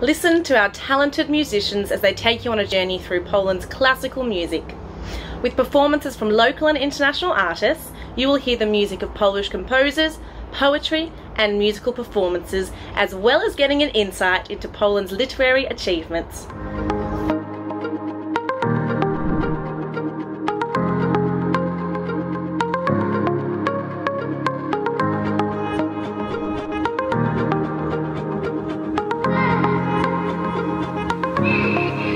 Listen to our talented musicians as they take you on a journey through Poland's classical music. With performances from local and international artists, you will hear the music of Polish composers, poetry, and musical performances, as well as getting an insight into Poland's literary achievements. Música